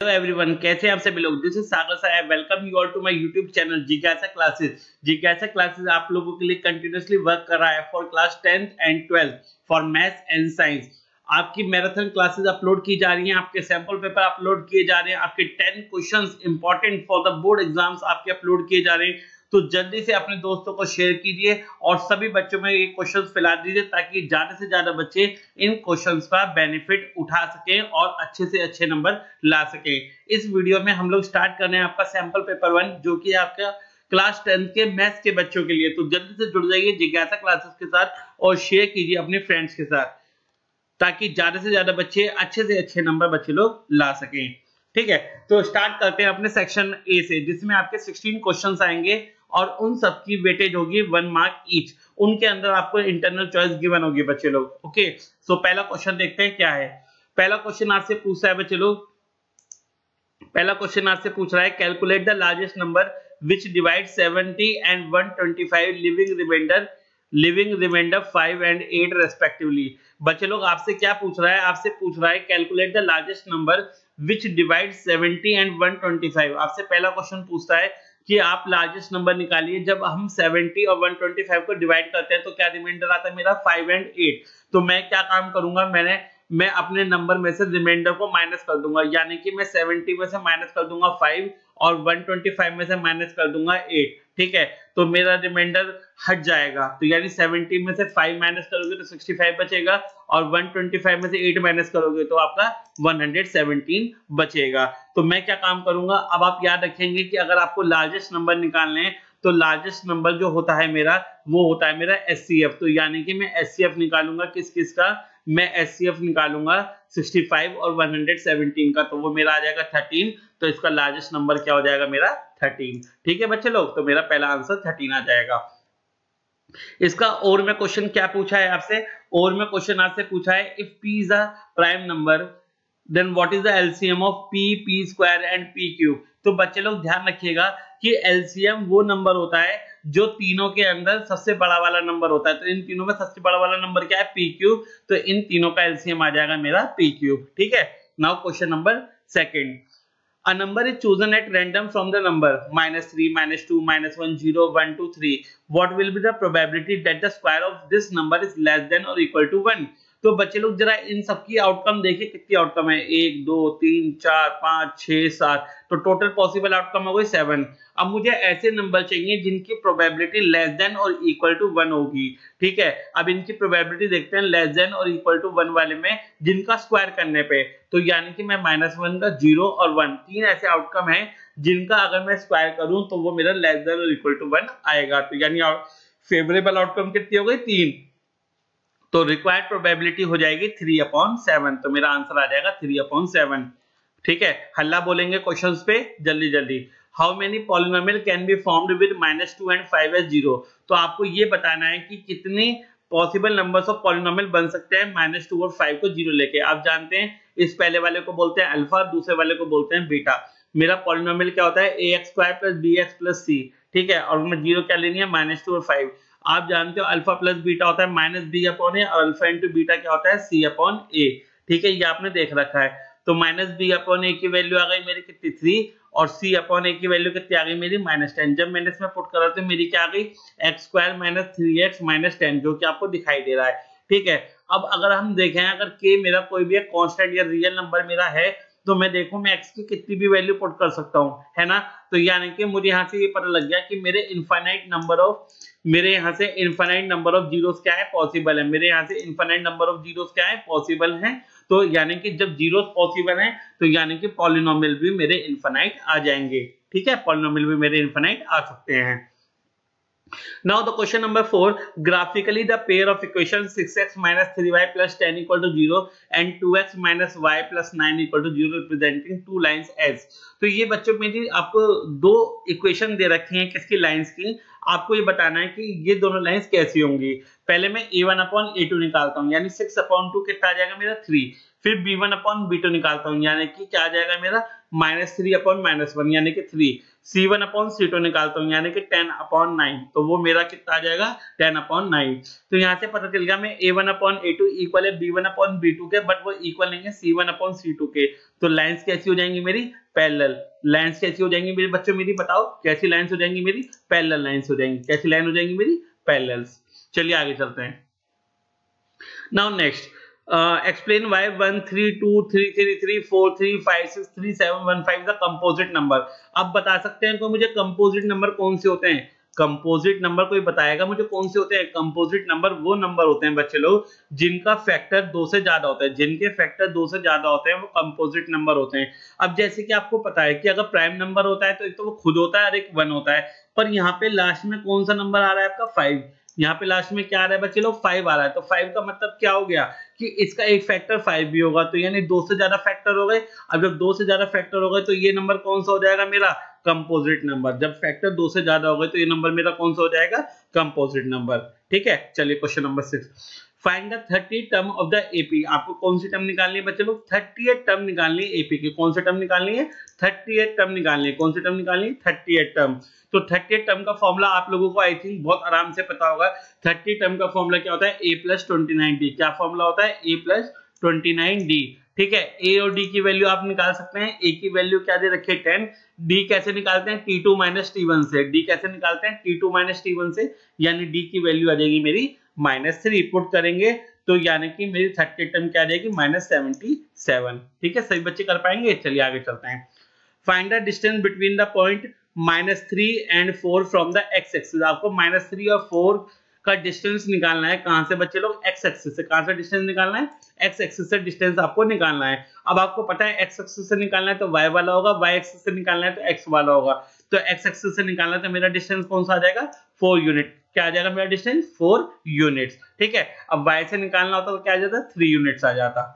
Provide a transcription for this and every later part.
Hello everyone कैसे आप सभी लोग? This is Sagar sir I welcome you all to my YouTube channel जिज्ञासा क्लासेस जिज्ञासा क्लासेस आप लोगों के लिए कंटिन्यूसली वर्क कर रहा है for class 10th and 12th for maths and science आपकी मैराथन क्लासेस अपलोड की जा रही हैं, आपके सैंपल पेपर अपलोड किए जा रहे हैं, आपके ten question important for the board exams आपके अपलोड किए जा रहे हैं। तो जल्दी से अपने दोस्तों को शेयर कीजिए और सभी बच्चों में ये क्वेश्चन फैला दीजिए ताकि ज़्यादा से ज़्यादा बच्चे इन क्वेश्चन का बेनिफिट उठा सकें और अच्छे से अच्छे नंबर ला सकें। इस वीडियो में हम लोग स्टार्ट कर रहे हैं आपका सैंपल पेपर वन जो कि आपका क्लास टेंथ के मैथ्स के बच्चों के लिए। तो जल्दी से जुड़ जाइए, जिज्ञासा क्लासेस के साथ और शेयर कीजिए अपने फ्रेंड्स के साथ, ताकि ज़्यादा से ज़्यादा बच्चे अच्छे से अच्छे नंबर बच्चे लोग ला सकें। ठीक है तो स्टार्ट करते हैं अपने सेक्शन ए से, जिसमें आपके 16 क्वेश्चंस आएँगे। और उन सब की वेटेज होगी वन मार्क ईच उनके अंदर आपको इंटरनल चॉइस गिवन होगी बच्चे लोग. ओके सो पहला क्वेश्चन देखते हैं क्या है? पहला क्वेश्चन आपसे पूछ है बच्चे लोग. पहला क्वेश्चन आपसे पूछ रहा है calculate the largest number which divide 70 and 125 leaving remainder leaving remainder 5 and 8 respectively बच्चे लोग, आपसे क्या पूछ रहा है? आपसे पूछ रहा है calculate the largest number which divide 70 and 125 आपसे पहला क्वेश्चन पूछता है कि आप लार्जेस्ट नंबर निकालिए। जब हम 70 और 125 को डिवाइड करते हैं तो क्या रिमाइंडर आता है मेरा? 5 एंड 8 तो मैं क्या काम करूँगा? मैंने, मैं अपने नंबर में से रिमाइंडर को माइनस कर दूँगा। यानी कि मैं 70 में से माइनस कर दूँगा 5 और 125 में से माइनस कर दूँगा 8 ठीक है? तो मेरा रिमाइंडर हट जाएगा। तो यानी 70 में से 5 माइनस करोगे तो 65 बचेगा और 125 में से 8 माइनस करोगे तो आपका 117 बचेगा। तो मैं क्या काम करूँगा? अब आप याद रखेंगे कि अगर आपको लार्जेस्ट नंबर निकालने तो लार्जेस्ट नंबर जो होता है मेरा, वो होता है मेरा एस तो यानी कि मैं एस निकालूँगा। किस किस का? मैं एस निकालूँगा 65 और 117 का। तो वो मेरा आ जाएगा 13 तो इसका लार्जेस्ट नंबर क्या हो जाएगा मेरा? 13 ठीक है बच्चे लोग? तो मेरा पहला आंसर 13 आ जाएगा। इसका और में क्वेश्चन क्या पूछा है आपसे? और में क्वेश्चन आपसे पूछा है if P is a prime number then what is the LCM of P P square and P cube तो बच्चे लोग ध्यान रखिएगा कि एलसीएम वो नंबर होता है जो तीनों के अंदर सबसे बड़ा वाला नंबर होता है। तो इन तीनों में सबसे बड़ा वाला नंबर क्या है? पी क्यूब तो इन तीनों का एलसीएम आ जाएगा मेरा पी क्यूब ठीक है? Now question number second a number is chosen at random from the number. Minus 3 minus 2 minus 1 0 1 2 3 what will be the probability that the square of this number is less than or equal to 1 तो बच्चे लोग जरा इन सबकी outcome देखिए कितनी outcome है। एक, दो, तीन, चार, पाँच, छह, सात। तो टोटल पॉसिबल आउटकम हो गई सेवन अब मुझे ऐसे नंबर चाहिए जिनकी प्रोबेबिलिटी लेस देन और इक्वल टू वन होगी। ठीक है? अब इनकी प्रोबेबिलिटी देखते हैं लेस देन और इक्वल टू वन वाले में जिनका स्क्वायर करने पे। तो यानी कि मैं माइनस वन का ज़ीरो और वन तीन ऐसे आउटकम है जिनका अगर मैं स्क्वायर करूँ तो वो मेरा लेस देन और इक्वल टू वन आएगा। तो यानी फेवरेबल आउटकम कितनी हो गई? तीन। तो रिक्वायर्ड प्रोबेबिलिटी हो जाएगी थ्री अपॉन सेवन तो मेरा आंसर आ जाएगा थ्री अपॉन सेवन ठीक है? हल्ला बोलेंगे क्वेश्चंस पे जल्दी जल्दी. How many polynomial can be formed with minus two and five as zero तो आपको ये बताना है कि कितने पॉसिबल नंबर्स ऑफ़ पॉलिनोमियल बन सकते हैं माइनस टू और फाइव को ज़ीरो लेके. आप जानते हैं, इस पहले वाले को बोलते हैं अल्फ़ा दूसरे वाले को बोलते हैं बीटा मेरा पॉलिनोमियल क्या होता है? A X square plus B X plus C ठीक है? और मैं ज़ीरो क्या लेनी है? माइनस टू और फाइव आप जानते हो अल्फ़ा प्लस बीटा होता है, माइनस बी अपॉन ए, और अल्फ़ा इंटू बीटा क्या होता है, सी अपॉन ए। ठीक है, ये आपने देख रखा है। तो माइनस बी अपॉन ए की वैल्यू आ गई मेरी कितनी? थ्री। और सी अपॉन ए की वैल्यू कितनी आ गई मेरी? Minus ten. जब मैंने इसमें पुट करा तो मेरी क्या आ गई? X square minus three X minus ten, जो कि आपको दिखाई दे रहा है। ठीक है, अब अगर हम देखें, अगर के मेरा कोई भी कॉन्स्टेंट या रियल नंबर मेरा है तो मैं देखूँ मैं एक्स की कितनी भी वैल्यू पुट कर सकता हूँ, है ना? तो यानी कि मुझे यहाँ से ये पता लग गया कि मेरे इनफाइनाइट नंबर ऑफ़ मेरे यहाँ से इनफाइनाइट नंबर ऑफ़ जीरोस क्या है? पॉसिबल है। मेरे यहाँ से इनफाइनाइट नंबर ऑफ़ जीरोस क्या है? पॉसिबल है। तो यानी कि जब जीरोस पॉसिबल है तो यानी कि पॉलिनोमियल भी मेरे इनफाइनाइट आ जाएँगे। ठीक है? पॉलिनोमियल भी मेरे इनफाइनाइट आ सकते हैं। Now the question number 4 graphically the pair of equations 6x minus 3y plus 10 equal to 0 and 2x minus y plus 9 equal to 0 representing two lines as तो ये बच्चों मेरी आपको दो इक्वेशन दे रखी हैं किसकी लाइंस की? आपको ये बताना है कि ये दोनों लाइंस कैसी होंगी? पहले मैं a1 अपॉन ए टू निकालता हूँ, यानी 6 अपॉन टू कितना आ जाएगा मेरा 3 फिर B one upon B two निकालता हूँ, यानी कि क्या आ जाएगा मेरा minus three upon minus one यानी कि three C one upon C two निकालता हूँ, यानी कि टेन अपॉन नाइन तो वो मेरा कितना आ जाएगा? टेन अपॉन नाइन तो यहाँ से पता चल गया मैं A one upon A two equal है B one upon B two के बट वो इक्वल नहीं है C one upon C two के। तो लाइन्स कैसी हो जाएँगी मेरी? पैरेलल लाइन्स कैसी हो जाएँगी मेरे बच्चों मेरी, बताओ? कैसी लाइन्स हो जाएँगी मेरी? पैरेलल लाइन्स हो जाएँगी। कैसी लाइन हो जाएँगी मेरी? पैरेलल चलिए आगे चलते हैं। Now next three seven one five the composite number अब बता सकते हैं को मुझे कंपोजिट नंबर कौन से होते हैं? कंपोजिट नंबर कोई बताएगा मुझे कौन से होते हैं? कंपोजिट नंबर वो नंबर होते हैं बच्चे लोग, जिनका फैक्टर दो से ज़्यादा होता है। जिनके फैक्टर दो से ज़्यादा होते हैं, वो कंपोजिट नंबर होते हैं। अब जैसे कि आपको पता है कि अगर प्राइम नंबर होता है तो एक तो वो खुद होता है और एक वन होता है। पर यहाँ पे लास्ट में कौन सा नंबर आ रहा है आपका? फाइव यहाँ पे लास्ट में क्या आ रहा है बच्चे लोग? फाइव आ रहा है। तो फाइव का मतलब क्या हो गया कि इसका एक फैक्टर फाइव भी होगा। तो यानी दो से ज़्यादा फैक्टर हो गए। अब जब दो से ज़्यादा फैक्टर हो गए तो ये नंबर कौन सा हो जाएगा मेरा? कंपोजिट नंबर जब फैक्टर दो से ज़्यादा हो गए तो ये नंबर मेरा कौन सा हो जाएगा? कंपोजिट नंबर ठीक है? चलिए question number six find the thirty term of the AP आपको कौन सी टर्म निकालनी है बच्चे लोग? थर्टी एट टर्म निकालनी है एपी की। कौन सी टर्म निकालनी है? थर्टी एट टर्म निकालनी है। कौन सी टर्म निकालनी है? थर्टी एट टर्म तो थर्टी टर्म का फॉर्मूला आप लोगों को आई थिंक बहुत आराम से पता होगा। थर्टी टर्म का फॉर्मूला क्या होता है? A plus twenty nine D क्या फॉर्मूला होता है? A plus twenty nine D ठीक है? ए और डी की वैल्यू आप निकाल सकते हैं। ए की वैल्यू क्या दे रखी टेन डी कैसे निकालते हैं? T two minus T one से। डी कैसे निकालते हैं? T two minus T one से। यानी डी की वैल्यू आ जाएगी मेरी माइनस थ्री पुट करेंगे तो यानी कि मेरी थर्टी टर्म क्या जाएगी? Minus seventy seven. ठीक है सही बच्चे कर पाएँगे? चलिए आगे चलते हैं। Find the distance between the point minus three and four from the X axis आपको माइनस थ्री और फोर का डिस्टेंस निकालना है। कहाँ से बच्चे लोग? एक्स एक्सिस से। कहाँ से डिस्टेंस निकालना है? एक्स एक्सिस से डिस्टेंस आपको निकालना है। अब आपको पता है एक्स एक्सिस से निकालना है तो वाई वाला होगा वाई एक्सिस से निकालना है तो एक्स वाला होगा। तो एक्स एक्सिस से निकालना तो मेरा डिस्टेंस कौन सा आ जाएगा? फोर यूनिट क्या आ जाएगा मेरा डिस्टेंस फोर यूनिट्स ठीक है? अब वाई से निकालना होता तो क्या आ जाता? थ्री यूनिट्स आ जाता।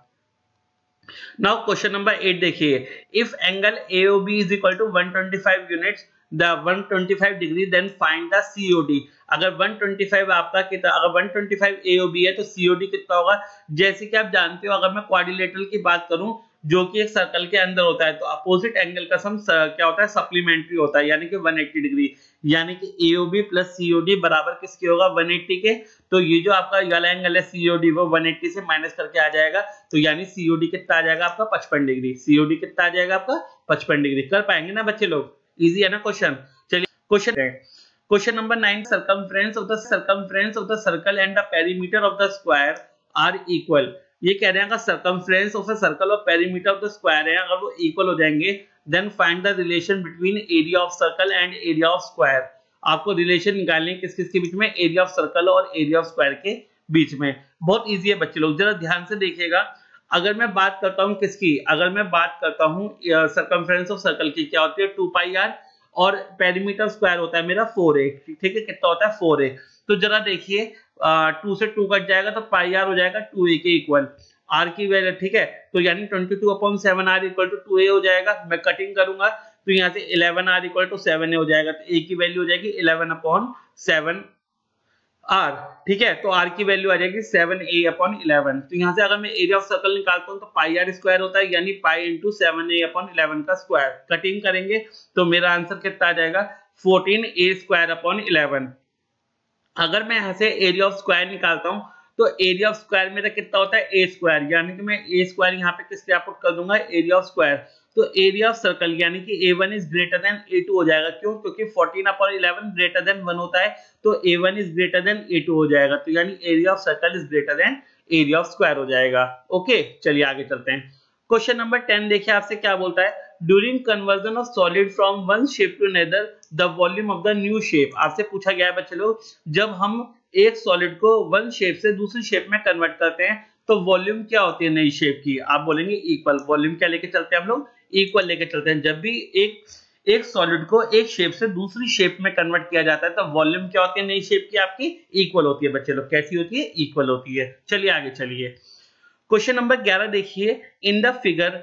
नाउ क्वेश्चन नंबर एट देखिए। If angle AOB is equal to 125 units the 125 degree then find the COD अगर 125 आपका कितना, अगर 125 एओबी है तो सीओडी कितना होगा? जैसे कि आप जानते हो, अगर मैं क्वाड्रिलेटरल की बात करूँ जो कि एक सर्कल के अंदर होता है तो अपोजिट एंगल का सम क्या होता है? सप्लीमेंट्री होता है, यानी कि 180 डिग्री यानी कि एओबी प्लस सीओडी बराबर किसके होगा? 180 के। तो ये जो आपका वाला एंगल है सीओडी वो 180 से माइनस करके आ जाएगा। तो यानी सीओडी कितना आ जाएगा आपका? 55 डिग्री सीओडी कितना आ जाएगा आपका? 55 डिग्री कर पाएँगे ना बच्चे लोग? इजी है ना क्वेश्चन चलिए question question number nine circumference of the circumference of the circle and the perimeter of the square are equal ये कह रहे हैं, अगर सर्कमफ्रेंस ऑफ़ द सर्कल और पेरीमीटर ऑफ़ द स्क्वायर है, अगर वो इक्वल हो जाएँगे then find the relation between area of circle and area of square आपको रिलेशन निकालने किस किस के बीच में? एरिया ऑफ़ सर्कल और एरिया ऑफ़ स्क्वायर के बीच में। बहुत इजी है बच्चे लोग, जरा ध्यान से देखिएगा। अगर मैं बात करता हूँ किसकी? अगर मैं बात करता हूँ सर्कमफ्रेंस ऑफ़ सर्कल की, क्या होती है? टू पाई आर और पेरीमीटर स्क्वायर होता है मेरा फोर ए ठीक है? कितना होता है? फोर ए तो जरा देखिए टू से टू कट जाएगा तो पाई आर हो जाएगा टू ए के इक्वल आर की वैल्यू ठीक है? तो यानी twenty two upon seven R equal to two A हो जाएगा. मैं कटिंग करूँगा तो यहाँ से eleven R equal to seven A हो जाएगा. तो ए की वैल्यू हो जाएगी इलेवन अपॉन सेवन आर ठीक है? तो आर की वैल्यू आ जाएगी सेवन ए अपॉन इलेवन तो यहाँ से अगर मैं एरिया ऑफ़ सर्कल निकालता हूँ तो पाई आर स्क्वायर होता है, यानी pi into seven A upon eleven का स्क्वायर कटिंग करेंगे तो मेरा आंसर कितना आ जाएगा? Fourteen A square upon eleven अगर मैं यहाँ से एरिया ऑफ़ स्क्वायर निकालता हूँ तो एरिया ऑफ़ स्क्वायर मेरा कितना होता है? ए स्क्वायर यानी कि मैं ए स्क्वायर यहाँ पे किस पुट कर दूँगा? एरिया ऑफ़ स्क्वायर तो एरिया ऑफ़ सर्कल यानी कि A one is greater than A two हो जाएगा। क्यों? क्योंकि fourteen upon eleven greater than one होता है तो A one is greater than A two हो जाएगा। तो यानी area of circle is greater than area of square हो जाएगा। ओके चलिए आगे चलते हैं। क्वेश्चन नंबर टेन देखिए आपसे क्या बोलता है? During conversion of solid from one shape to another the volume of the new shape आपसे पूछा गया है बच्चे लोग, जब हम एक सॉलिड को वन शेप से दूसरी शेप में कन्वर्ट करते हैं तो वॉल्यूम क्या होती है नई शेप की? आप बोलेंगे इक्वल वॉल्यूम क्या लेके चलते हैं हम लोग? इक्वल लेके चलते हैं। जब भी एक एक सॉलिड को एक शेप से दूसरी शेप में कन्वर्ट किया जाता है तो वॉल्यूम क्या होती है नई शेप की? आपकी इक्वल होती है बच्चे लोग। कैसी होती है? इक्वल होती है। चलिए आगे चलिए। क्वेश्चन नंबर 11 देखिए। In the figure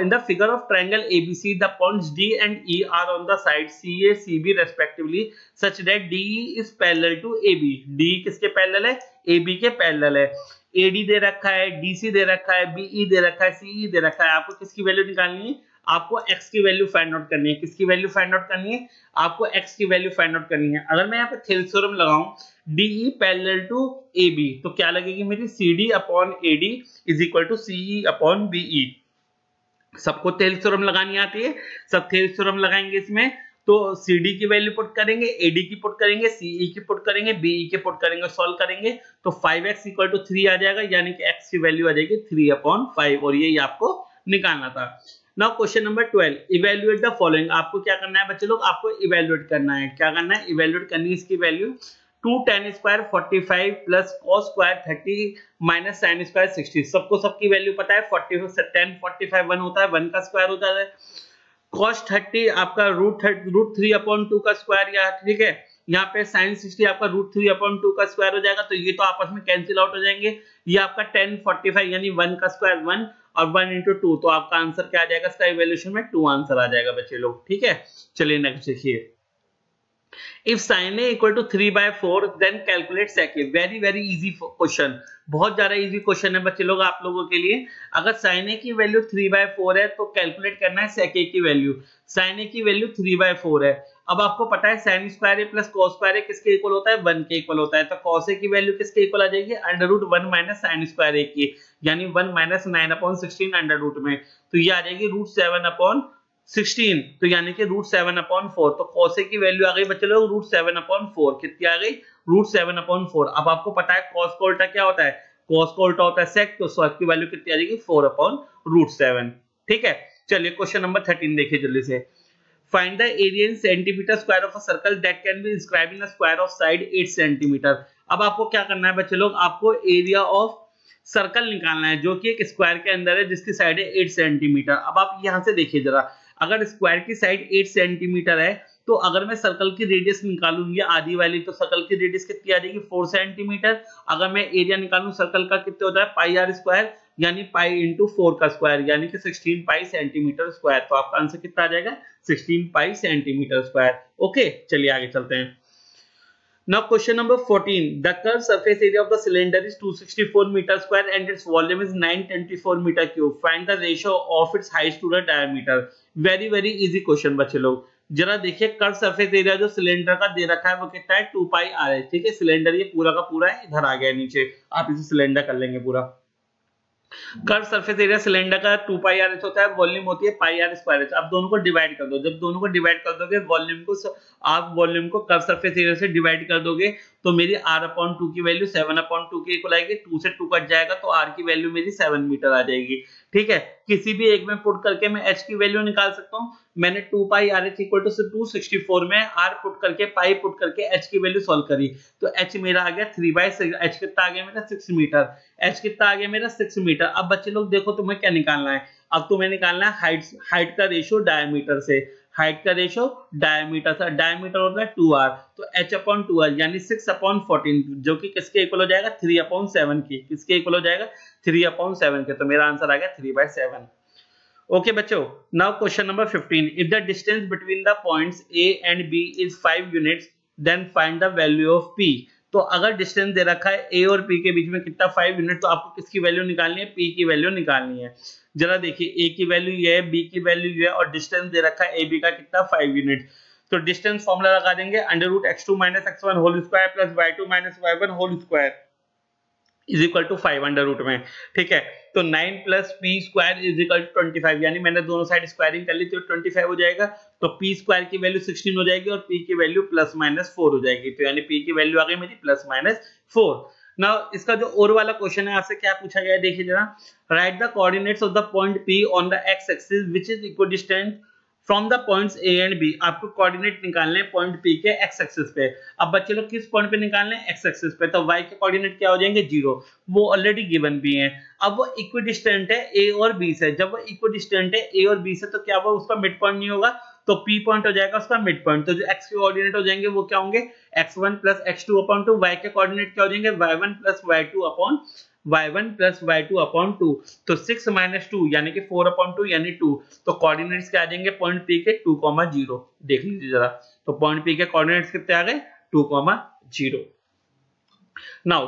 in the figure of triangle ABC the points D and E are on the side C A C B respectively such that D is parallel to A B D किसके parallel है? A B के parallel है। AD दे रखा है DC दे रखा है be e दे रखा है सीई e दे रखा है। आपको किसकी वैल्यू निकालनी है? आपको x की वैल्यू फाइंड आउट करनी है। किसकी वैल्यू फाइंड आउट करनी है? आपको x की वैल्यू फाइंड आउट करनी है। अगर मैं यहाँ पे थेल्स थ्योरम लगाऊँ DE पैरेलल टू AB तो क्या लगेगी मेरी? CD upon AD is equal to CE upon BE सबको थेल्स थ्योरम लगानी आती है। सब थेल्स थ्योरम लगाएँगे इसमें तो सी डी की वैल्यू पुट करेंगे एडी की पुट करेंगे सीई की पुट करेंगे बीई की पुट करेंगे सॉल्व करेंगे तो five X equal to three आ जाएगा, यानी कि एक्स की वैल्यू आ जाएगी थ्री अपॉन फाइव और यही आपको निकालना था। Now question number twelve evaluate the following आपको क्या करना है बच्चे लोग? आपको इवेल्युएट करना है। क्या करना है? इवेल्युएट करनी है इसकी value two tan square forty five plus cos square thirty minus sine square sixty सबको सबकी वैल्यू पता है? Forty tan forty five one होता है वन का स्क्वायर होता है। कॉस थर्टी आपका root root three upon two का स्क्वायर या ठीक है? यहाँ पे साइन सिक्सटी आपका रूट थ्री अपॉन टू का स्क्वायर हो जाएगा तो ये तो आपस में कैंसिल आउट हो जाएँगे। ये आपका टेन फोर्टी फाइव यानी वन का स्क्वायर वन और वन इंटू टू तो आपका आंसर क्या आ जाएगा? इसका इवेल्यूशन में टू आंसर आ जाएगा बच्चे लोग, ठीक है? चलिए नेक्स्ट देखिए। Sin a equal to 3 by 4 then calculate sec a. Very very easy question. बहुत ज़्यादा इजी क्वेश्चन है बच्चे लोग, आप लोगों के लिए। अगर साइन ए की वैल्यू थ्री बाय फोर है तो कैलकुलेट करना है सेक ए की वैल्यू साइन ए की वैल्यू थ्री बाय फोर है। अब आपको पता है sine square A plus cos square A किसके इक्वल होता है? वन के इक्वल होता है। तो कॉस ए की वैल्यू किसके इक्वल आ जाएगी? Under root one minus sine square A की। यानी one minus nine upon sixteen under root में। तो ये आ जाएगी रूट सेवन अपॉन सिक्सटीन तो यानी कि रूट सेवन अपॉन फोर तो कॉसे की वैल्यू आ गई बच्चे लोग रूट सेवन अपॉन फोर कितनी आ गई? रूट सेवन अपॉन फोर अब आपको पता है कॉस का उल्टा क्या होता है? कॉस का उल्टा होता है सेक तो सॉक की वैल्यू कितनी आ जाएगी? फोर अपॉन रूट सेवन ठीक है? चलिए क्वेश्चन नंबर थर्टीन देखिए जल्दी से। Find the area in centimetre square of a circle that can be inscribe in a square of side 8 centimetre अब आपको क्या करना है बच्चे लोग? आपको एरिया ऑफ़ सर्कल निकालना है, जो कि एक स्क्वायर के अंदर है, जिसकी साइड है 8 सेंटीमीटर अब आप यहाँ से देखिए जरा। अगर स्क्वायर की साइड 8 सेंटीमीटर है तो अगर मैं सर्कल की रेडियस निकालूँगी आधी वाली तो सर्कल की रेडियस कितनी आ जाएगी? 4 सेंटीमीटर अगर मैं एरिया निकालू सर्कल का कितने होता है? पाई आर स्क्वायर यानी पाई इंटू फोर का स्क्वायर यानी कि 16 पाई सेंटीमीटर स्क्वायर तो आपका आंसर कितना आ जाएगा? 16 पाई सेंटीमीटर स्क्वायर ओके चलिए आगे चलते हैं। Now question number 14. The curved surface area of the cylinder is 264 meter square and its volume is 924 meter cube. Find the ratio of its height to the diameter. Very very easy question बच्चे लोग। जरा देखिए curve surface area जो cylinder का दे रखा है, वो कितना है? टू पाई आर ठीक है सिलेंडर ये पूरा का पूरा है, इधर आ गया नीचे। आप इसे सिलेंडर कर लेंगे पूरा। कर्व सरफेस एरिया सिलेंडर का टू पाई आर एच होता है वॉल्यूम होती है पाई आर स्क्वायर एच आप दोनों को डिवाइड कर दो। जब दोनों को डिवाइड कर दोगे वॉल्यूम को आप वॉल्यूम को कर्व सरफेस एरिया से डिवाइड कर दोगे तो मेरी आर अपॉन टू की वैल्यू सेवन अपॉन टू के इक्वल आएगी टू से टू कट जाएगा तो आर की वैल्यू मेरी सेवन मीटर आ जाएगी। ठीक है? किसी भी एक में पुट करके मैं एच की वैल्यू निकाल सकता हूँ। मैंने two pi R H equal to two sixty four में आर पुट करके पाई पुट करके एच की वैल्यू सोल्व करी। तो एच मेरा आ गया थ्री बाई एच कितना आ गया मेरा सिक्स मीटर एच कितना आ गया मेरा सिक्स मीटर अब बच्चे लोग देखो तुम्हें क्या निकालना है। अब तुम्हें निकालना है हाइट हाइट का रेशियो डायमीटर से। हाइट का रेशो डायमीटर था डायमीटर होता है टू आर तो एच अपॉन टू आर यानी सिक्स अपॉन फोर्टीन जो कि किसके इक्वल हो जाएगा? थ्री अपॉन सेवन की। किसके इक्वल हो जाएगा? थ्री अपॉन सेवन के। तो मेरा आंसर आ गया थ्री बाय सेवन ओके बच्चों now question number fifteen if the distance between the points A and B is five units then find the value of P तो अगर डिस्टेंस दे रखा है ए और पी के बीच में कितना फाइव यूनिट तो आपको किसकी वैल्यू निकालनी है? पी की वैल्यू निकालनी है। जरा देखिए ए की वैल्यू ये है बी की वैल्यू ये है, और डिस्टेंस दे रखा है ए बी का कितना? फाइव यूनिट तो डिस्टेंस फॉर्मुला लगा देंगे under root X two minus X one whole square plus Y two minus Y one whole square is equal to five under root में। ठीक है? तो nine plus P square is equal to twenty five यानी मैंने दोनों side squaring कर ली तो twenty five हो जाएगा। तो पी स्क्वायर की वैल्यू सिक्सटीन हो जाएगी और पी की वैल्यू प्लस माइनस फोर हो जाएगी। तो यानी पी की वैल्यू आ गई मेरी प्लस माइनस फोर ना इसका जो और वाला क्वेश्चन है आपसे क्या पूछा गया है? देखिए जरा। Write the coordinates of the point P on the x axis which is equidistant from the points A and B आपको कोऑर्डिनेट निकालने हैं पॉइंट पी के एक्स एक्सिस पे। अब बच्चे लोग किस पॉइंट पे निकालने हैं? एक्स एक्सिस पे। तो वाई के कोऑर्डिनेट क्या हो जाएँगे? ज़ीरो वो ऑलरेडी गिवन भी है। अब वो इक्विडिस्टेंट है ए और बी से। जब वो इक्विडिस्टेंट है ए और बी से तो क्या वो उसका मिड पॉइंट नहीं होगा। तो P पॉइंट हो जाएगा उसका मिड पॉइंट तो जो x के कोऑर्डिनेट हो जाएँगे, वो क्या होंगे? X1 plus x2 upon two y के कोऑर्डिनेट क्या हो जाएँगे? Y1 plus y2 upon y1 plus y2 upon two तो 6 माइनस टू यानी कि 4 अपॉन टू यानी 2 तो कोऑर्डिनेट्स क्या आ जाएँगे? पॉइंट P के 2 कॉमा ज़ीरो देख लीजिए जरा। तो पॉइंट P के कोऑर्डिनेट्स कितने आ गए? 2 comma zero now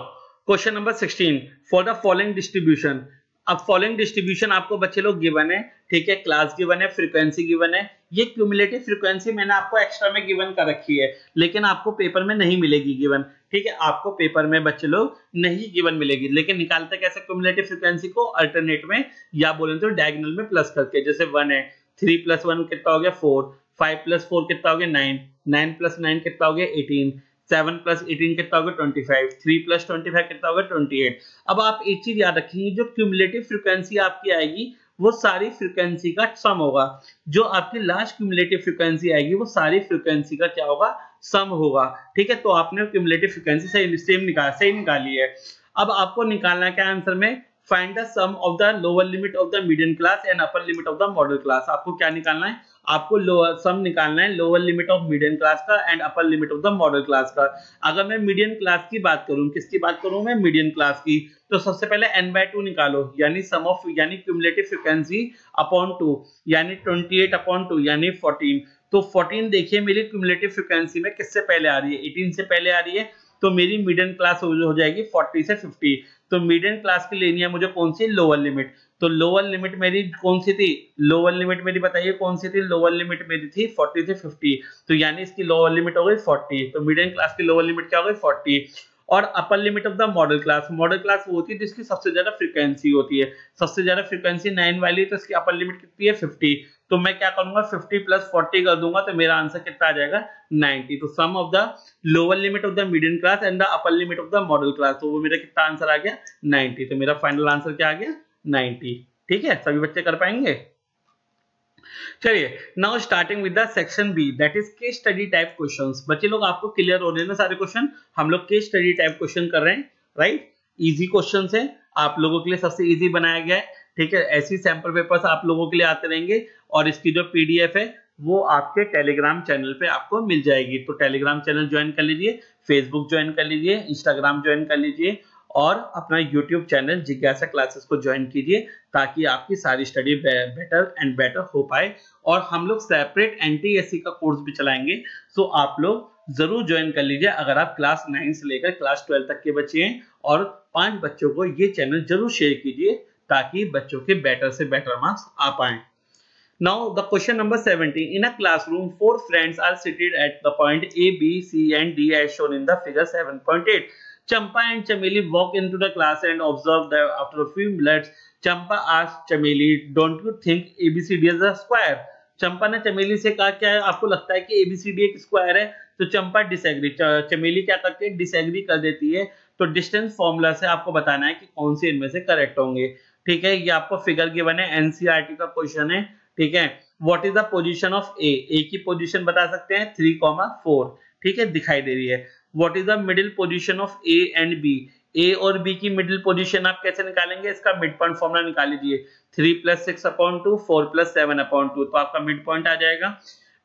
question number 16 for the following distribution अब फॉलोइंग डिस्ट्रीब्यूशन आपको बच्चे लोग गिवन है, ठीक है? क्लास गिवन है फ्रीक्वेंसी गिवन है। ये क्यूमुलेटिव फ्रीक्वेंसी मैंने आपको एक्स्ट्रा में गिवन कर रखी है, लेकिन आपको पेपर में नहीं मिलेगी गिवन ठीक है? आपको पेपर में बच्चे लोग नहीं गिवन मिलेगी, लेकिन निकालते कैसे क्यूमुलेटिव फ्रीक्वेंसी को? अल्टरनेट में, या बोले तो डायगोनल में प्लस करके, जैसे वन है थ्री प्लस वन कितना हो गया? फोर फाइव प्लस फोर कितना हो गया? नाइन नाइन प्लस नाइन कितना हो गया? एटीन सेवन प्लस एटीन कितना होगा? Twenty five. Three plus twenty five कितना होगा? Twenty eight. अब आप एक चीज़ याद रखेंगे जो क्यूमुलेटिव फ्रिक्वेंसी आपकी आएगी, वो सारी फ्रिक्वेंसी का सम होगा। जो आपकी लास्ट क्यूमुलेटिव फ्रिक्वेंसी आएगी, वो सारी फ्रिक्वेंसी का क्या होगा? सम होगा। ठीक है तो आपने क्यूमुलेटिव फ्रिक्वेंसी सही सेम निकाल सही निकाली है। अब आपको निकालना क्या आंसर में? Find the sum of the lower limit of the medium class and upper limit of the modal class आपको क्या निकालना है? आपको लोअर सम निकालना है lower limit of medium class का and upper limit of the modal class का। अगर मैं मीडियम क्लास की बात करूँ, किसकी बात करूँ मैं? मीडियम क्लास की। तो सबसे पहले n बाय टू निकालो, यानी सम ऑफ़ यानी क्यूमुलेटिव फ्रीक्वेंसी अपॉन टू यानी 28 अपॉन टू यानी 14 तो 14 देखिए, मेरी क्यूमुलेटिव फ्रीक्वेंसी में किससे पहले आ रही है? 18 से पहले आ रही है तो मेरी मिडिल क्लास हो जाएगी 40 से 50 तो मिडिल क्लास की लेनी है मुझे कौन सी? लोअर लिमिट तो लोअर लिमिट मेरी कौन सी थी? लोअर लिमिट मेरी बताइए कौन सी थी? लोअर लिमिट मेरी थी 40 से 50 तो यानी इसकी लोअर लिमिट हो गई 40 तो मिडिल क्लास की लोअर लिमिट क्या हो गई? 40 और upper limit of the modal class modal class वो होती है जिसकी सबसे ज़्यादा फ्रीक्वेंसी होती है। सबसे ज़्यादा फ्रीक्वेंसी नाइन वाली तो इसकी अपर लिमिट कितनी है? फिफ्टी तो मैं क्या करूँगा? फिफ्टी प्लस फोर्टी कर दूँगा तो मेरा आंसर कितना आ जाएगा? नाइनटी तो sum of the lower limit of the medium class and the upper limit of the modal class तो वो मेरा कितना आंसर आ गया? नाइनटी तो मेरा फाइनल आंसर क्या आ गया? नाइनटी। ठीक है? सभी बच्चे कर पाएँगे? चलिए now starting with the section B that is case study type questions बच्चे लोग, आपको क्लियर हो रहे हैं ना सारे क्वेश्चन हम लोग केस स्टडी टाइप क्वेश्चन कर रहे हैं राइट इजी क्वेश्चन है। आप लोगों के लिए सबसे इजी बनाया गया है, ठीक है? ऐसी सैंपल पेपर्स आप लोगों के लिए आते रहेंगे और इसकी जो पीडीएफ है, वो आपके टेलीग्राम चैनल पे आपको मिल जाएगी। तो टेलीग्राम चैनल ज्वाइन कर लीजिए फेसबुक ज्वाइन कर लीजिए इंस्टाग्राम ज्वाइन कर लीजिए और अपना यूट्यूब चैनल जिज्ञासा क्लासेस को ज्वाइन कीजिए ताकि आपकी सारी स्टडी बेटर एंड बेटर हो पाए और हम लोग सेपरेट एनटीएससी का कोर्स भी चलाएँगे सो आप लोग ज़रूर ज्वाइन कर लीजिए अगर आप क्लास नाइन से लेकर क्लास ट्वेल्व तक के बच्चे हैं और पाँच बच्चों को ये चैनल ज़रूर शेयर कीजिए ताकि बच्चों के बेटर से बेटर मार्क्स आ पाए Now the question number 70. In a classroom, four friends are seated at the point A, B, C and D as shown in the figure 7.8. Champa and Chameli walk into the class and observe that after a few minutes, Chameli, "Don't you think ABCD is a square?" चंपा ने चमेली से कहा क्या आपको लगता है कि ABCD एक square है? तो चंपा डिसएग्री चमेली क्या करती है? डिसएग्री कर देती है। तो डिस्टेंस फॉर्मूला से आपको बताना है कि कौन से इनमें से करेक्ट होंगे। ठीक है? ये आपको फिगर गिवन है। एनसीईआरटी का क्वेश्चन है। ठीक है? What is the position of A A की पोजीशन बता सकते हैं। थ्री कॉमा फोर ठीक है? दिखाई दे रही है। What is the middle position of A and B A और बी की मिडिल पोजीशन आप कैसे निकालेंगे? इसका मिड पॉइंट फॉर्मुला निकाल लीजिए three plus six upon two four plus seven upon two तो आपका मिड पॉइंट आ जाएगा।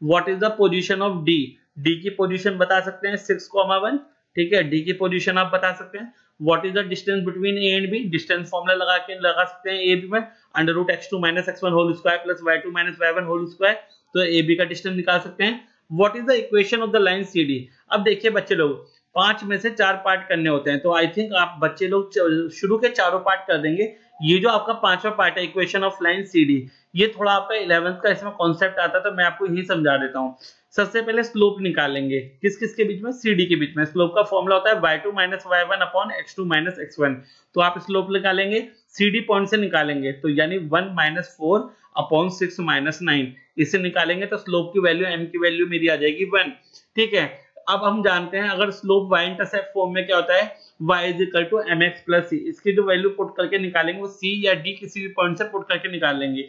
What is the position of D D की पोजीशन बता सकते हैं। सिक्स कॉमा वन ठीक है? डी की पोजीशन आप बता सकते हैं। What is the distance between A and B distance formula लगा के, लगा सकते हैं ए बी में। Under root x two minus x one whole square plus y two minus y one whole square तो ए बी का distance निकाल सकते हैं। What is the equation of the line C D अब देखिए बच्चे लोग, पाँच में से चार पार्ट करने होते हैं तो आई थिंक आप बच्चे लोग शुरू के चारों पार्ट कर देंगे। ये जो आपका पांचवा पार्ट है equation of line C D ये थोड़ा आपका इलेवेंथ का इसमें कॉन्सेप्ट आता है तो मैं आपको यही समझा देता हूँ। सबसे पहले स्लोप निकालेंगे। किस किस के बीच में? सी डी के बीच में। स्लोप का फॉर्मूला होता है y two minus y one upon x two minus x one तो आप स्लोप निकालेंगे सी डी पॉइंट से निकालेंगे तो यानी one minus four upon six minus nine इसे निकालेंगे तो स्लोप की वैल्यू एम की वैल्यू मेरी आ जाएगी वन ठीक है? अब हम जानते हैं, अगर स्लोप वाई इंटरसेप्ट फॉर्म में क्या होता है? y is equal to m x plus c इसकी जो वैल्यू पुट करके निकालेंगे, वो c या d किसी भी पॉइंट से पुट करके निकाल लेंगे.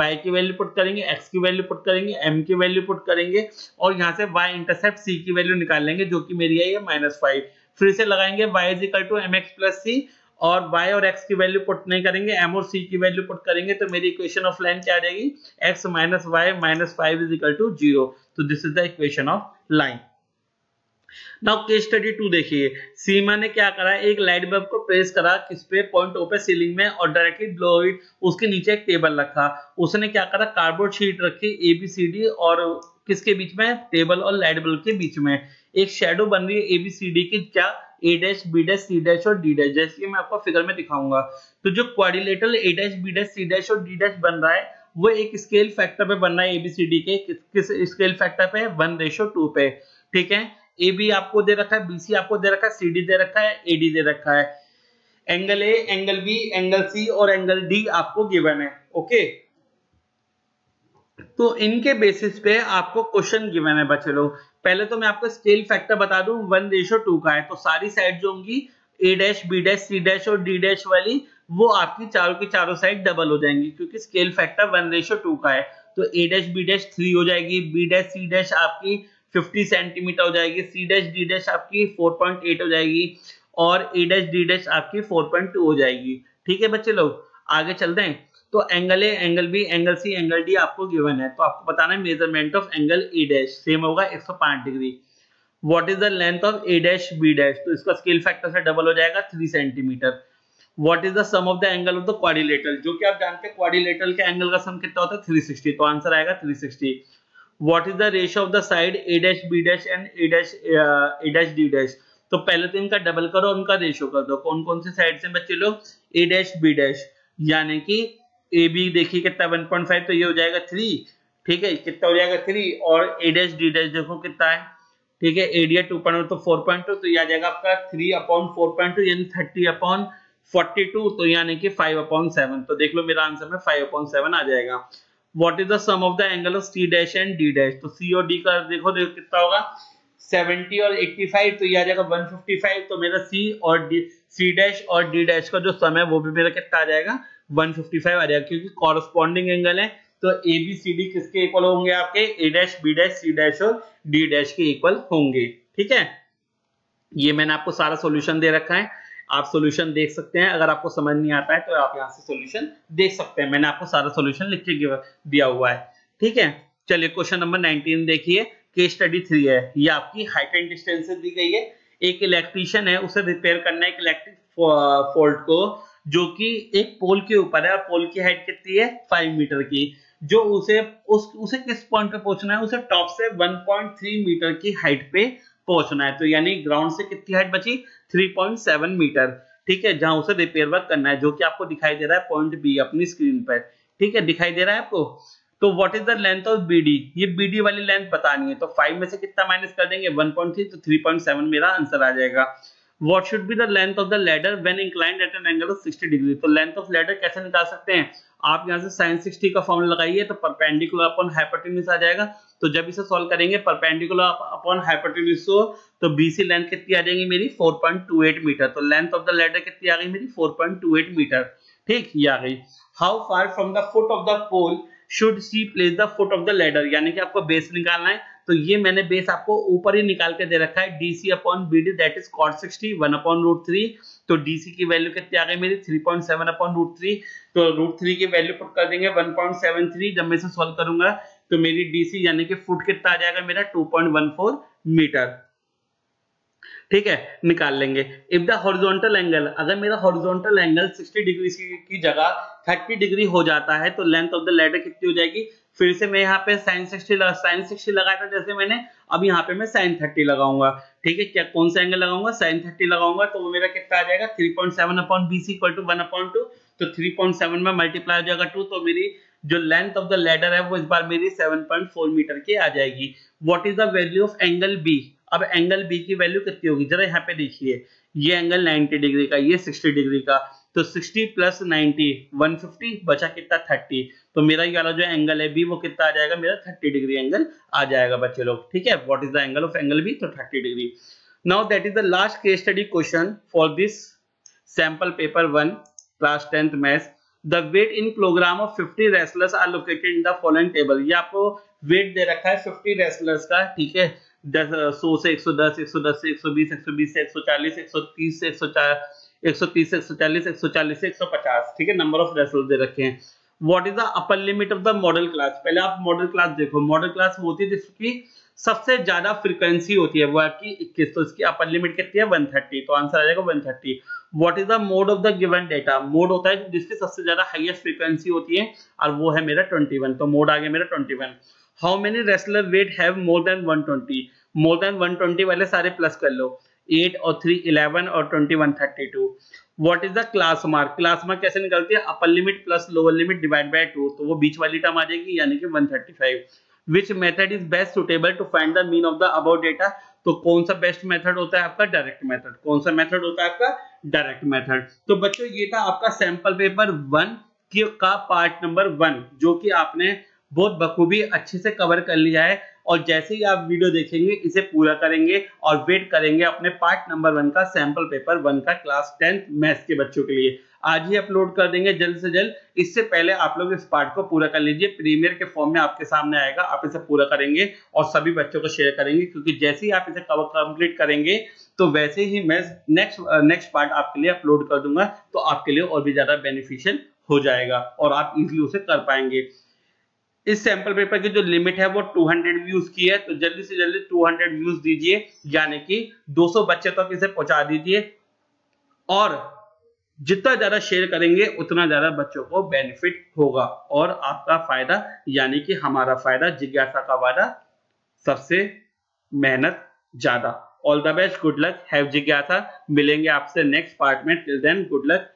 y की वैल्यू पुट करेंगे, x की वैल्यू पुट करेंगे, m की वैल्यू पुट करेंगे और यहाँ से y इंटरसेप्ट c की वैल्यू निकाल लेंगे, जो कि मेरी आई है माइनस फाइव फिर से लगाएँगे, y is equal to m x plus c और y और x की वैल्यू पुट नहीं करेंगे, m और c की वैल्यू पुट करेंगे तो मेरी इक्वेशन ऑफ़ लाइन क्या आ जाएगी? x minus y minus five is equal to zero तो this is the equation of line now case study two देखिए। सीमा ने क्या करा? एक लाइट बल्ब को प्रेस करा, किस पे? पॉइंट ओ पे सीलिंग में और डायरेक्टली ब्लो इट उसके नीचे एक टेबल रखा। उसने क्या करा? कार्डबोर्ड शीट रखी एबीसीडी और किसके बीच में? टेबल और लाइट बल्ब के बीच में। एक शेडो बन रही है एबीसीडी की। क्या? A dash B dash C dash और डी डैश जैसे मैं आपको फिगर में दिखाऊँगा। तो जो quadrilateral A dash B dash C dash और डी डैश बन रहा है वो एक स्केल फैक्टर पे बन रहा है एबीसीडी के। किस, स्केल फैक्टर पे? वन रेशो टू पे। ठीक है? ए बी आपको दे रखा है बीसी आपको दे रखा है सी डी दे रखा है एडी दे रखा है। Angle A angle B angle C और एंगल डी आपको गिवन है। ओके तो इनके बेसिस पे आपको क्वेश्चन गिवन है बच्चे लोग। पहले तो मैं आपको स्केल फैक्टर बता दूँ वन रेशो टू का है। तो सारी साइड जो होंगी A dash B dash C dash और डी डैश वाली, वो आपकी चारों की चारों साइड डबल हो जाएँगी, क्योंकि scale factor one ratio two का है। तो A dash B dash three हो जाएगी बी डैश सी डैश आपकी 50 सेंटीमीटर हो जाएगी सी डैश डी डैश आपकी 4.8 हो जाएगी, और ए डैश डी डैश आपकी 4.2 हो जाएगी। ठीक है बच्चे लोग? आगे चलते हैं। तो angle A angle B angle C angle D आपको गिवन है। तो आपको बताना है measurement of angle A dash same होगा 105 degree what is the length of A dash B dash तो इसका स्केल फैक्टर से डबल हो जाएगा 3 centimetre what is the sum of the angle of the quadrilateral जो कि आप जानते हैं क्वाड्रिलेटरल के एंगल का सम कितना होता है? 360 तो आंसर आएगा 360 what is the ratio of the side A dash B dash and A dash A dash D dash तो पहले तो इनका डबल करो, उनका रेशियो कर दो। कौन कौन से साइड से बच्चे लोग? ए डैश बी डैश यानी कि ए बी देखिए कितना 1.5 तो ये हो जाएगा थ्री ठीक है, कितना हो जाएगा थ्री और ए डैश डी डैश देखो कितना है। ठीक है एडिया टू पॉइंट तो फोर पॉइंट टू तो ये आ जाएगा आपका three upon four point two यानी थर्टी अपॉन फोर्टी टू तो यानी कि फाइव अपॉन सेवन तो देख लो मेरा आंसर में फाइव अपॉन सेवन आ जाएगा। What is the sum of the angle of C dash and D dash तो सी और डी का देखो देखो कितना होगा। 70 और 85 तो ये आ जाएगा 155 तो मेरा सी और डी सी डैश और डी डैश का जो सम है, वो भी मेरा कितना आ जाएगा? 155 आ जाएगा, क्योंकि कॉरस्पॉन्डिंग एंगल है तो ए बी सी डी किसके इक्वल होंगे आपके? A dash B dash C dash और डी डैश के इक्वल होंगे, ठीक है? ये मैंने आपको सारा सॉल्यूशन दे रखा है। आप सॉल्यूशन देख सकते हैं। अगर आपको समझ नहीं आता है तो आप यहाँ से सॉल्यूशन देख सकते हैं। मैंने आपको सारा सॉल्यूशन लिख के दिया हुआ है, ठीक है? चलिए क्वेश्चन नंबर 19 देखिए। केस स्टडी थ्री है। ये आपकी हाइट एंड डिस्टेंस दी गई है। एक इलेक्ट्रिशियन है, उसे रिपेयर करना है इलेक्ट्रिक फॉल्ट को। जो कि एक पोल के ऊपर है और पोल की हाइट कितनी है? फाइव मीटर की। जो उसे, उस, उसे किस पॉइंट पे पहुँचना है? उसे टॉप से 1.3 मीटर की हाइट पे पहुँचना है। तो यानी ग्राउंड से कितनी हाइट बची? 3.7 मीटर ठीक है? जहाँ उसे रिपेयर वर्क करना है, जो कि आपको दिखाई दे रहा है पॉइंट बी अपनी स्क्रीन पर। ठीक है? दिखाई दे रहा है आपको? तो what is the length of BD ये बीडी वाली लेंथ बतानी है। तो फाइव में से कितना माइनस कर देंगे? 1.3 तो 3.7 मेरा आंसर आ जाएगा। What should be the length of the ladder when inclined at an angle of 60 degree तो लेंथ ऑफ़ लैडर कैसे निकाल सकते हैं? आप यहाँ से sin 60 का फॉर्मूला लगाइए तो परपेंडिकुलर अपॉन हाइपोटेन्यूज आ जाएगा। तो जब इसे सॉल्व करेंगे परपेंडिकुलर अपॉन हाइपोटेन्यूज को तो बीसी लेंथ कितनी आ जाएगी मेरी? 4.28 मीटर तो लेंथ ऑफ़ द लैडर कितनी आ गई मेरी? 4.28 मीटर ठीक, ये आ गई। How far from the foot of the pole should she place the foot of the ladder यानी कि आपको बेस निकालना है। तो ये मैंने बेस आपको ऊपर ही निकाल के दे रखा है DC upon BD that is cot sixty one upon root three तो डीसी की वैल्यू कितनी आ गई मेरी? Three point seven upon root three तो रूट थ्री की वैल्यू पुट कर देंगे वन पॉइंट सेवन थ्री जब मैं इसे सॉल्व करूँगा तो मेरी डीसी यानी कि फुट कितना आ जाएगा मेरा? Two point one four metre ठीक है, निकाल लेंगे। इफ़ द हॉरिजॉन्टल एंगल अगर मेरा हॉरिजॉन्टल एंगल 60 डिग्री की जगह 30 डिग्री हो जाता है तो लेंथ ऑफ़ द लेडर कितनी हो जाएगी? फिर से मैं यहाँ पे साइन सिक्सटी साइन सिक्सटी लगाया था जैसे मैंने अब यहाँ पे मैं साइन थर्टी लगाऊँगा। ठीक है, क्या, कौन सा एंगल लगाऊँगा? साइन थर्टी लगाऊँगा तो वो मेरा कितना आ जाएगा? Three point seven upon B C equal to one upon two तो थ्री पॉइंट सेवन में मल्टीप्लाई हो जाएगा टू तो मेरी जो लेंथ ऑफ़ द लेडर है, वो इस बार मेरी सेवन पॉइंट फोर मीटर की आ जाएगी। What is the value of angle B अब एंगल बी की वैल्यू कितनी होगी? जरा यहाँ पे देखिए। ये एंगल 90 डिग्री का, ये 60 डिग्री का। तो 60 प्लस 90 150 बचा कितना 30 तो मेरा ये वाला जो एंगल है बी वो कितना आ जाएगा? मेरा 30 डिग्री एंगल आ जाएगा बच्चे लोग। ठीक है? What is the angle of angle B तो 30 degree now that is the last case study question for this sample paper one class tenth maths the weight in program of 50 wrestlers are located in the following table ये आपको wait दे रखा है 50 wrestlers का, ठीक है? दस, सौ से एक सौ दस, एक सौ दस से एक सौ बीस, एक सौ बीस ठीक है नंबर ऑफ़ रेसल दे रखे हैं। What is the upper limit of the modal class पहले आप मॉडल क्लास देखो। मॉडल क्लास वो होती है जिसकी सबसे ज़्यादा फ्रीक्वेंसी होती है। वो आपकी इक्कीस तो इसकी अपर लिमिट कितनी है? वन थर्टी तो आंसर आ जाएगा one thirty what is the mode of the given data mode होता है जिसकी सबसे ज़्यादा हाईएस्ट फ्रीक्वेंसी होती है और वो है मेरा ट्वेंटी वन तो मोड आ गया मेरा twenty one how many wrestler weight have more than 120 more than 120 वाले सारे प्लस कर लो। एट और थ्री इलेवन और twenty one thirty two what is the class mark class mark कैसे निकलती है? Upper limit plus lower limit divide by two तो वो बीच वाली टर्म आ जाएगी, यानी कि 135 which method is best suitable to find the mean of the about data तो कौन सा बेस्ट मेथड होता है आपका? डायरेक्ट मेथड कौन सा मेथड होता है आपका? डायरेक्ट मेथड तो बच्चों, ये था आपका सैंपल पेपर वन का पार्ट नंबर वन जो कि आपने बहुत बखूबी अच्छे से कवर कर लिया है। और जैसे ही आप वीडियो देखेंगे, इसे पूरा करेंगे और वेट करेंगे अपने पार्ट नंबर वन का सैंपल पेपर वन का क्लास टेंथ मैथ्स के बच्चों के लिए। आज ही अपलोड कर देंगे जल्द से जल्द। इससे पहले आप लोग इस पार्ट को पूरा कर लीजिए। प्रीमियर के फॉर्म में आपके सामने आएगा। आप इसे पूरा करेंगे और सभी बच्चों को शेयर करेंगे। क्योंकि जैसे ही आप इसे कवर कंप्लीट करेंगे तो वैसे ही मैं नेक्स्ट नेक्स्ट पार्ट आपके लिए अपलोड कर दूँगा। तो आपके लिए और भी ज़्यादा बेनिफिशियल हो जाएगा और आप इजिली उसे कर पाएँगे। इस सैंपल पेपर की जो लिमिट है वो 200 व्यूज़ की है तो जल्दी से जल्दी 200 व्यूज़ दीजिए, यानी कि 200 बच्चे तक तो इसे पहुँचा दीजिए। और जितना ज़्यादा शेयर करेंगे, उतना ज़्यादा बच्चों को बेनिफिट होगा। और आपका फ़ायदा, यानी कि हमारा फ़ायदा, जिज्ञासा का वादा, सबसे मेहनत ज़्यादा। All the best good luck have जिज्ञासा। मिलेंगे आपसे नेक्स्ट पार्ट में। Till then good luck